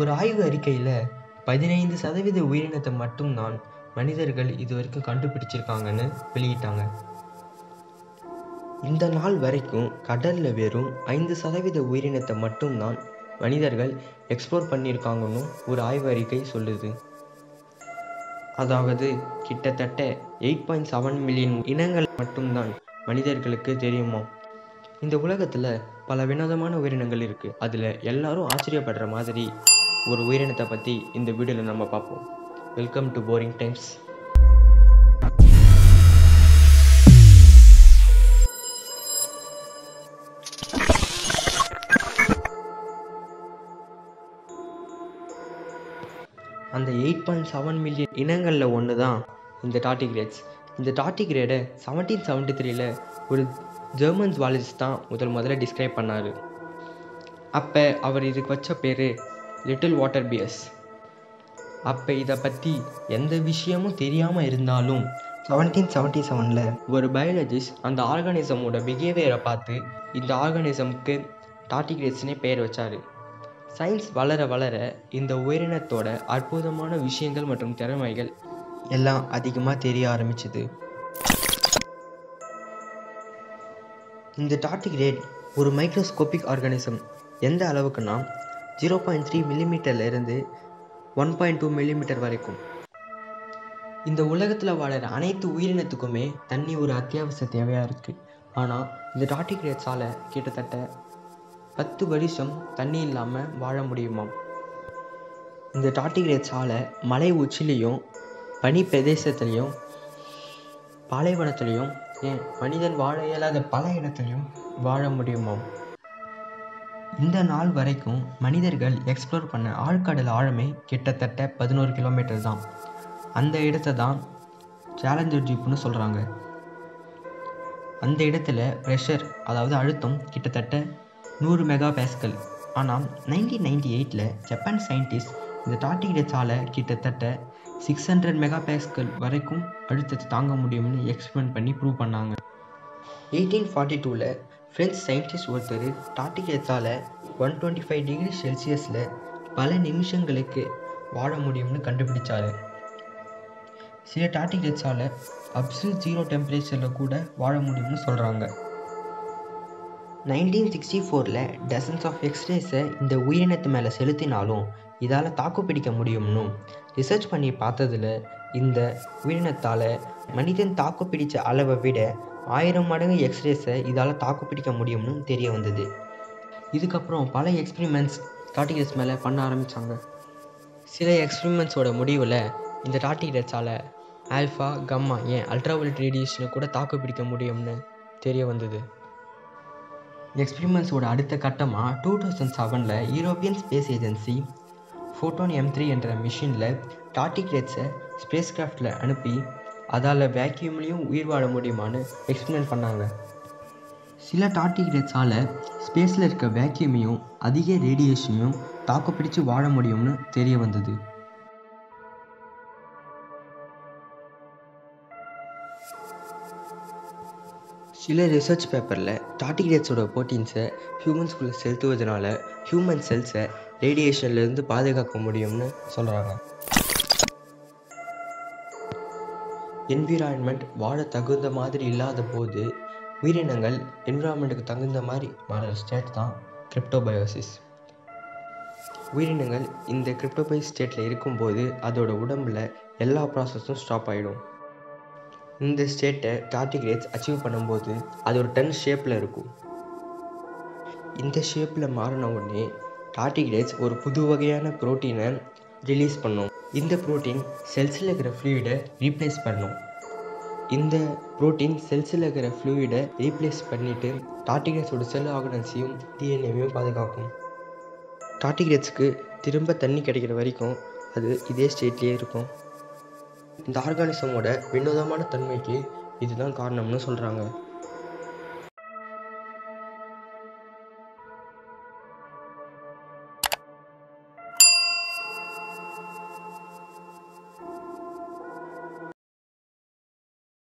ஒரு ஆய்வு அறிக்கையில் பதினைந்து சதவீத உயிரினத்தை மட்டும்தான் மனிதர்கள் இது வரைக்கும் கண்டுபிடிச்சிருக்காங்கன்னு வெளியிட்டாங்க. இந்த நாள் வரைக்கும் கடலில் வெறும் ஐந்து சதவீத உயிரினத்தை மட்டும்தான் மனிதர்கள் எக்ஸ்ப்ளோர் பண்ணியிருக்காங்கன்னு ஒரு ஆய்வு அறிக்கை சொல்லுது. அதாவது கிட்டத்தட்ட எயிட் பாயிண்ட் செவன் மில்லியன் இனங்கள் மட்டும்தான் மனிதர்களுக்கு தெரியுமா? இந்த உலகத்தில் பல வினோதமான உயிரினங்கள் இருக்குது அதில் எல்லாரும் ஆச்சரியப்படுற மாதிரி ஒரு உயிரினத்தை பற்றி இந்த வீடியோவில் நம்ம பார்ப்போம். வெல்கம் டு போரிங் டைம்ஸ் அந்த எயிட் பாயிண்ட் செவன் மில்லியன் இனங்களில் ஒன்று தான் இந்த டாட்டிகிரேட்ஸ் இந்த டாட்டிகிரேடை செவன்டீன் செவன்டி த்ரீல ஒரு ஜெர்மன் ஜுவாலஜிஸ்ட் தான் முதல் முதல்ல டிஸ்கிரைப் பண்ணார். அப்போ அவர் இதுக்கு வச்ச பேர் லிட்டில் வாட்டர் பியர்ஸ் அப்போ இதை பற்றி எந்த விஷயமும் தெரியாமல் இருந்தாலும் செவன்டீன் செவன்ட்டி செவனில் ஒரு பயாலஜிஸ்ட் அந்த ஆர்கானிசமோட பிஹேவியரை பார்த்து இந்த ஆர்கானிசமுக்கு டாட்டிகிரேட்ஸ்னே பெயர் வச்சார். சயின்ஸ் வளர வளர இந்த உயிரினத்தோட அற்புதமான விஷயங்கள் மற்றும் திறமைகள் எல்லாம் அதிகமாக தெரிய ஆரம்பிச்சுது. இந்த டாட்டிகிரேட் ஒரு மைக்ரோஸ்கோபிக் ஆர்கானிசம் எந்த அளவுக்குன்னா ஜீரோ பாயிண்ட் த்ரீ மில்லிமீட்டர்லேருந்து ஒன் பாயிண்ட் டூ மில்லிமீட்டர் வரைக்கும். இந்த உலகத்தில் வாழற அனைத்து உயிரினத்துக்குமே தண்ணி ஒரு அத்தியாவசிய தேவையாக இருக்குது ஆனால் இந்த டாட்டிகிரேட்ஸால் கிட்டத்தட்ட பத்து வருஷம் தண்ணி இல்லாமல் வாழ முடியுமாம் இந்த டாட்டிகிரேட்ஸால் மலை உச்சிலையும் பனி பிரதேசத்துலேயும் பாலைவனத்துலேயும் ஏன் மனிதன் வாழ இயலாத பல இடத்துலையும் வாழ முடியுமாம் இந்த நாள் வரைக்கும் மனிதர்கள் எக்ஸ்ப்ளோர் பண்ண ஆழ்கடல் ஆழமே கிட்டத்தட்ட பதினோரு கிலோமீட்டர் தான். அந்த இடத்த தான் சேலஞ்சர் ஜீப்னு சொல்கிறாங்க அந்த இடத்துல ப்ரெஷர் அதாவது அழுத்தம் கிட்டத்தட்ட நூறு மெகா பேஸ்கல் ஆனால் நைன்டீன் நைன்டி எயிட்டில் ஜப்பான் சயின்டிஸ்ட் இந்த டாட்டிகிரேட்ஸால் கிட்டத்தட்ட சிக்ஸ் ஹண்ட்ரட் மெகா பேஸ்கல் வரைக்கும் அழுத்தத்தை தாங்க முடியும்னு எக்ஸ்பிளைன் பண்ணி ப்ரூவ் பண்ணாங்க. எயிட்டீன் ஃபார்ட்டி டூவில் ஃப்ரெஞ்ச் சயின்டிஸ்ட் ஒருத்தர் டாட்டிகேத்தால் ஒன் டுவெண்ட்டி ஃபைவ் டிகிரி செல்சியஸில் பல நிமிஷங்களுக்கு வாழ முடியும்னு கண்டுபிடிச்சாரு. சில டாட்டிகேட்ஸால் அப்சு ஜீரோ டெம்பரேச்சரில் கூட வாழ முடியும்னு சொல்கிறாங்க நைன்டீன் சிக்ஸ்டி ஃபோரில் டசன்ஸ் ஆஃப் எக்ஸ்ரேஸை இந்த உயிரினத்து மேலே செலுத்தினாலும் இதால் தாக்கு பிடிக்க முடியும்னு ரிசர்ச் பண்ணி பார்த்ததில் இந்த உயிரினத்தால் மனிதன் தாக்கு பிடித்த அளவை விட ஆயிரம் மடங்கு எக்ஸ்ரேஸை இதால் தாக்கு பிடிக்க முடியும்னு தெரிய வந்தது. இதுக்கப்புறம் பல எக்ஸ்பிரிமெண்ட்ஸ் டாட்டிகிரஸ் மேலே பண்ண ஆரம்பித்தாங்க சில எக்ஸ்பிரிமெண்ட்ஸோட முடிவில் இந்த டாட்டிகிரஸால் ஆல்ஃபா கம்மா ஏன் அல்ட்ராவல்ட் ரேடியேஷனை கூட தாக்கு பிடிக்க முடியும்னு தெரிய வந்தது. எக்ஸ்பிரிமெண்ட்ஸோட அடுத்த கட்டமாக டூ தௌசண்ட் செவனில் European space agency photon M three என்ற மிஷினில் டாட்டிகிரேட்ஸை ஸ்பேஸ் கிராஃப்டில் அனுப்பி அதால் வேக்யூம்லேயும் உயிர் வாழ முடியுமான்னு எக்ஸ்பிளைன் பண்ணாங்க. சில டாட்டிகிரேட்ஸால் ஸ்பேஸில் இருக்க வேக்யூமையும் அதிக ரேடியேஷனையும் தாக்குப்பிடிச்சு வாழ முடியும்னு தெரிய வந்தது. சில ரிசர்ச் பேப்பரில் டாட்டிகிரேட்ஸோட ப்ரோட்டீன்ஸை ஹியூமன்ஸ்குள்ளே செலுத்துவதனால ஹியூமன் செல்ஸை ரேடியேஷன்லேருந்து பாதுகாக்க முடியும்னு சொல்கிறாங்க என்விரான்மெண்ட் வாழ தகுந்த மாதிரி இல்லாத போது உயிரினங்கள் என்விரான்மெண்ட்டுக்கு தகுந்த மாதிரி மாறுற ஸ்டேட் தான் கிரிப்டோபயோசிஸ் உயிரினங்கள் இந்த கிரிப்டோபை ஸ்டேட்டில் இருக்கும்போது அதோட உடம்புல எல்லா ப்ராசஸும் ஸ்டாப் ஆகிடும் இந்த ஸ்டேட்டை டாட்டிகிரேட்ஸ் அச்சீவ் பண்ணும்போது அது ஒரு டென் ஷேப்பில் இருக்கும். இந்த ஷேப்பில் மாறின உடனே டாட்டிகிரேட்ஸ் ஒரு புது வகையான ப்ரோட்டீனை ரிலீஸ் பண்ணும். இந்த புரோட்டீன் செல்ஸில் இருக்கிற ஃப்ளூயிடை ரீப்ளேஸ் பண்ணும். இந்த புரோட்டீன் செல்ஸில் இருக்கிற ஃப்ளூயிடை ரீப்ளேஸ் பண்ணிவிட்டு டாட்டிகிரேட்ஸோட செல் ஆர்கனல்ஸையும் டிஎன்ஏவையும் பாதுகாக்கும். டாட்டிகிரேட்ஸ்க்கு திரும்ப தண்ணி கிடைக்கிற வரைக்கும் அது இதே ஸ்டேட்லேயே இருக்கும். இந்த ஆர்கானிசமோட வினோதமான தன்மைக்கு இதுதான் காரணம்னு சொல்கிறாங்க